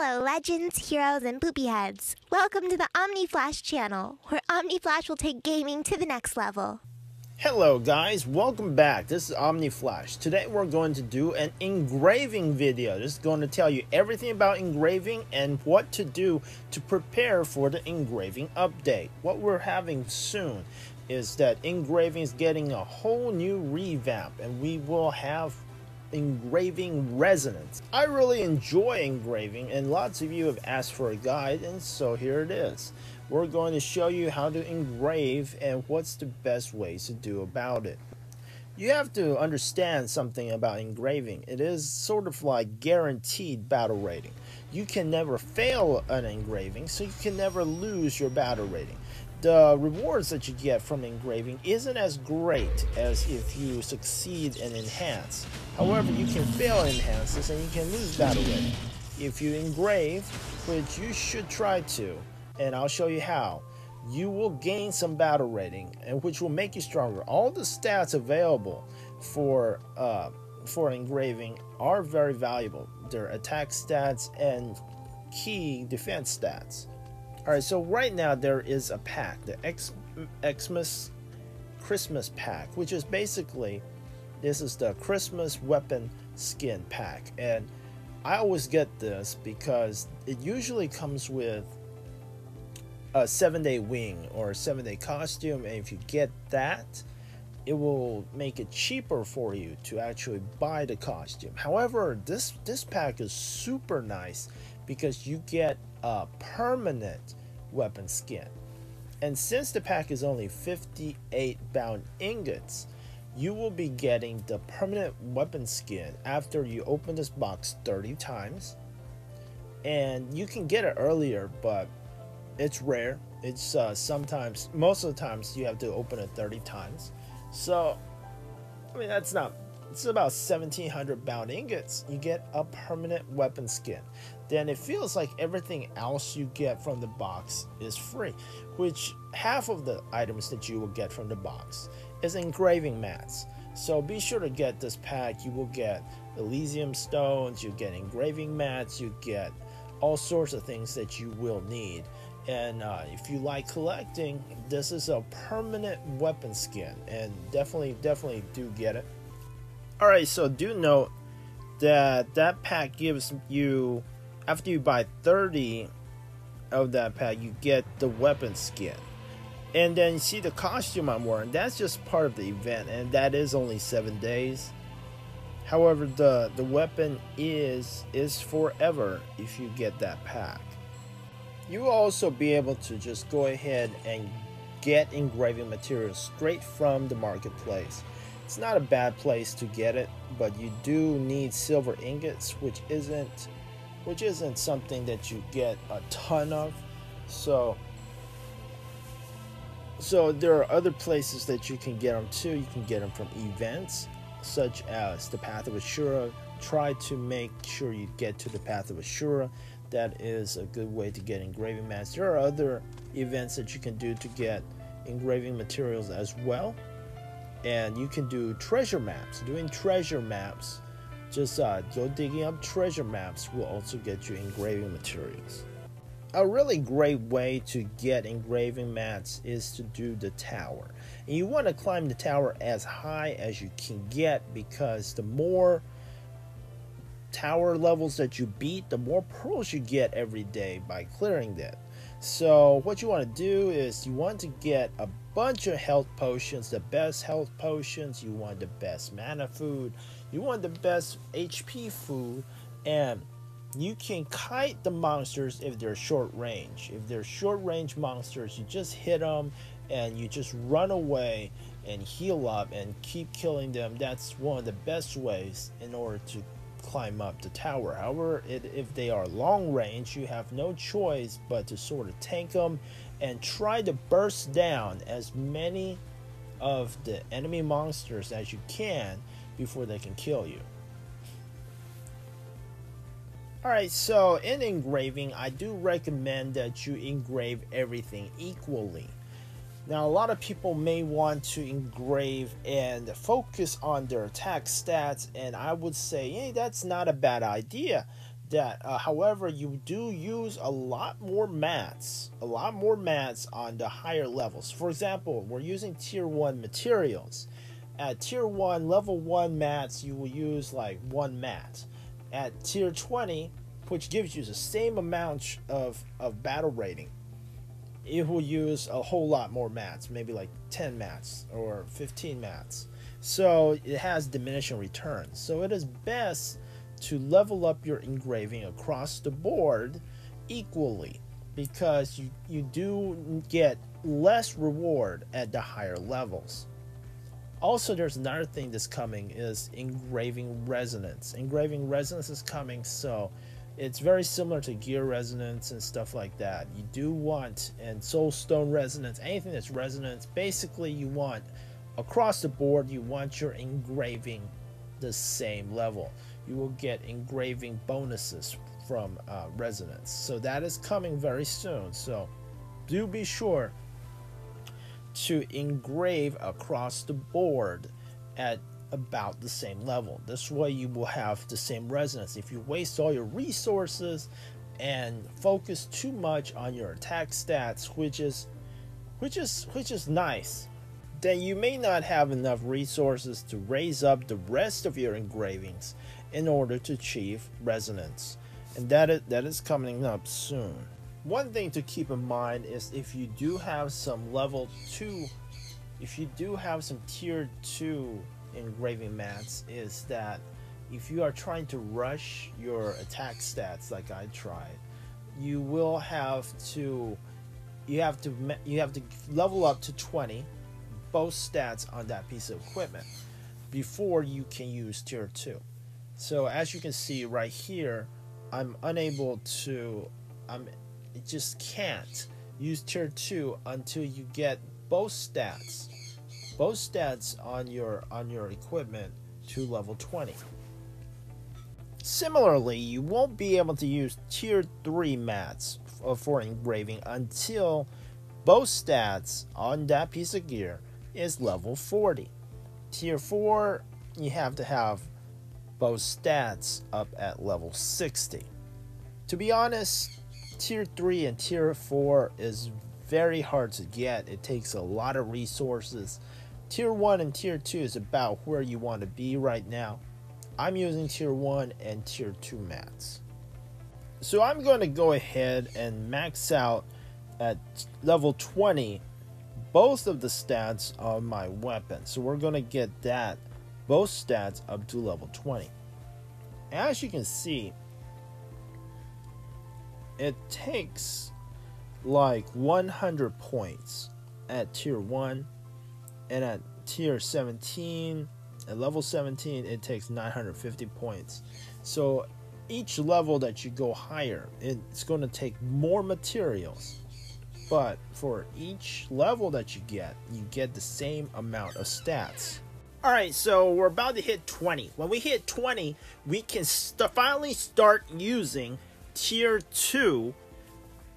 Hello, legends, heroes, and poopy heads. Welcome to the OmniFlash channel, where OmniFlash will take gaming to the next level. Hello guys, welcome back. This is OmniFlash. Today we're going to do an engraving video. This is going to tell you everything about engraving and what to do to prepare for the engraving update. What we're having soon is that engraving is getting a whole new revamp and we will have engraving resonance. I really enjoy engraving and lots of you have asked for a guide and so here it is. We're going to show you how to engrave and what's the best ways to do about it. You have to understand something about engraving. It is sort of like guaranteed battle rating. You can never fail an engraving, so you can never lose your battle rating the rewards that you get from engraving isn't as great as if you succeed in enhance. However, you can fail enhances and you can lose battle rating. If you engrave, which you should try to, and I'll show you how, you will gain some battle rating, and which will make you stronger. All the stats available for uh, for engraving are very valuable. Their attack stats and key defense stats. Alright, so right now there is a pack, the X Xmas Christmas pack, which is basically this is the Christmas weapon skin pack. And I always get this because it usually comes with a seven day wing or a seven day costume. And if you get that, it will make it cheaper for you to actually buy the costume. However, this this pack is super nice because you get a permanent weapon skin. And since the pack is only 58 bound ingots, you will be getting the permanent weapon skin after you open this box 30 times. And you can get it earlier, but it's rare. It's uh, sometimes, most of the times, you have to open it 30 times. So, I mean, that's not it's about 1700 bound ingots, you get a permanent weapon skin. Then it feels like everything else you get from the box is free, which half of the items that you will get from the box is engraving mats. So be sure to get this pack. You will get Elysium stones, you get engraving mats, you get all sorts of things that you will need. And uh, if you like collecting, this is a permanent weapon skin, and definitely, definitely do get it. Alright, so do note that that pack gives you, after you buy 30 of that pack, you get the weapon skin. And then you see the costume I'm wearing, that's just part of the event, and that is only 7 days. However, the, the weapon is is forever if you get that pack. You will also be able to just go ahead and get engraving materials straight from the marketplace. It's not a bad place to get it, but you do need silver ingots, which isn't which isn't something that you get a ton of. So so there are other places that you can get them too. You can get them from events such as the Path of Ashura. Try to make sure you get to the Path of Ashura. That is a good way to get engraving mats. There are other events that you can do to get engraving materials as well and you can do treasure maps. Doing treasure maps, just uh, go digging up treasure maps will also get you engraving materials. A really great way to get engraving mats is to do the tower. And you want to climb the tower as high as you can get because the more tower levels that you beat, the more pearls you get every day by clearing that. So what you want to do is you want to get a bunch of health potions, the best health potions, you want the best mana food, you want the best HP food, and you can kite the monsters if they're short range. If they're short range monsters, you just hit them and you just run away and heal up and keep killing them. That's one of the best ways in order to climb up the tower. However, it, if they are long range, you have no choice but to sort of tank them and try to burst down as many of the enemy monsters as you can before they can kill you. Alright, so in engraving, I do recommend that you engrave everything equally. Now, a lot of people may want to engrave and focus on their attack stats, and I would say, hey, that's not a bad idea. that uh, however you do use a lot more mats a lot more mats on the higher levels. For example we're using tier 1 materials. At tier 1 level 1 mats you will use like one mat. At tier 20 which gives you the same amount of, of battle rating it will use a whole lot more mats maybe like 10 mats or 15 mats so it has diminishing returns so it is best to level up your engraving across the board equally because you, you do get less reward at the higher levels. Also, there's another thing that's coming is engraving resonance. Engraving resonance is coming, so it's very similar to gear resonance and stuff like that. You do want and soulstone resonance, anything that's resonance. Basically, you want across the board, you want your engraving the same level you will get engraving bonuses from uh, Resonance. So that is coming very soon. So do be sure to engrave across the board at about the same level. This way you will have the same resonance. If you waste all your resources and focus too much on your attack stats, which is which is which is nice, then you may not have enough resources to raise up the rest of your engravings in order to achieve resonance. And that is, that is coming up soon. One thing to keep in mind is if you do have some level 2, if you do have some tier 2 engraving mats, is that if you are trying to rush your attack stats like I tried, you will have to you have to you have to level up to 20 both stats on that piece of equipment before you can use tier 2 so as you can see right here, I'm unable to, I'm just can't use tier 2 until you get both stats, both stats on your on your equipment to level 20. Similarly, you won't be able to use tier 3 mats for engraving until both stats on that piece of gear is level 40. Tier 4, you have to have both stats up at level 60. To be honest, tier 3 and tier 4 is very hard to get. It takes a lot of resources. Tier 1 and tier 2 is about where you want to be right now. I'm using tier 1 and tier 2 mats. So I'm going to go ahead and max out at level 20 both of the stats on my weapon. So we're going to get that both stats up to level 20. As you can see, it takes like 100 points at tier 1 and at tier 17 at level 17 it takes 950 points. So each level that you go higher it's going to take more materials. But for each level that you get you get the same amount of stats. All right, so we're about to hit 20. When we hit 20, we can st finally start using tier 2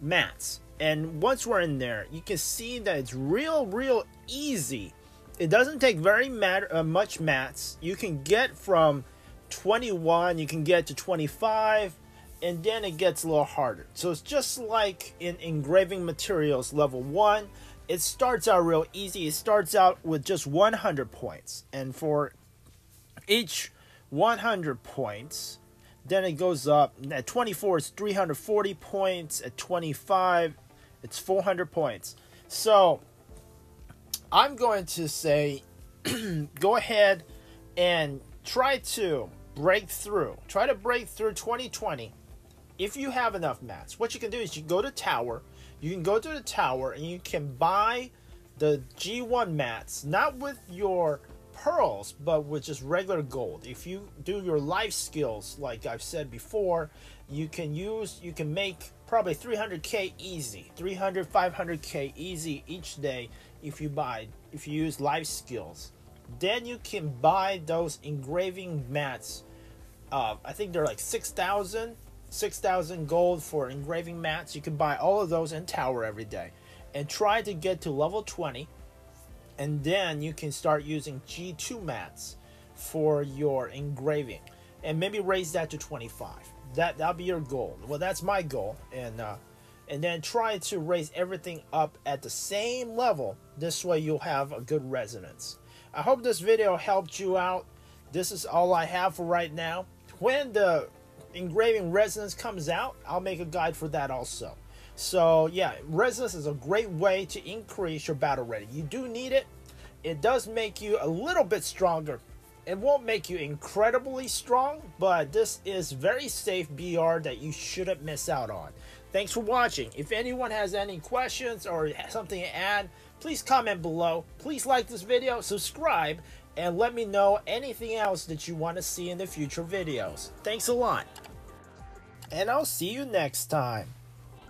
mats. And once we're in there, you can see that it's real, real easy. It doesn't take very mat uh, much mats. You can get from 21, you can get to 25, and then it gets a little harder. So it's just like in engraving materials level 1 it starts out real easy. It starts out with just 100 points. And for each 100 points, then it goes up. At 24, it's 340 points. At 25, it's 400 points. So I'm going to say go ahead and try to break through. Try to break through 2020 if you have enough mats. What you can do is you go to tower you can go to the tower and you can buy the G1 mats, not with your pearls, but with just regular gold. If you do your life skills, like I've said before, you can use, you can make probably 300k easy, 300, 500k easy each day if you buy, if you use life skills. Then you can buy those engraving mats. Uh, I think they're like 6,000 6,000 gold for engraving mats. You can buy all of those in Tower every day. And try to get to level 20. And then you can start using G2 mats for your engraving. And maybe raise that to 25. That that'll be your goal. Well, that's my goal, and uh, and then try to raise everything up at the same level. This way, you'll have a good resonance. I hope this video helped you out. This is all I have for right now. When the engraving resonance comes out, I'll make a guide for that also. So yeah, resonance is a great way to increase your battle ready. You do need it. It does make you a little bit stronger. It won't make you incredibly strong, but this is very safe BR that you shouldn't miss out on. Thanks for watching. If anyone has any questions or something to add, please comment below. Please like this video, subscribe, and let me know anything else that you want to see in the future videos. Thanks a lot. And I'll see you next time.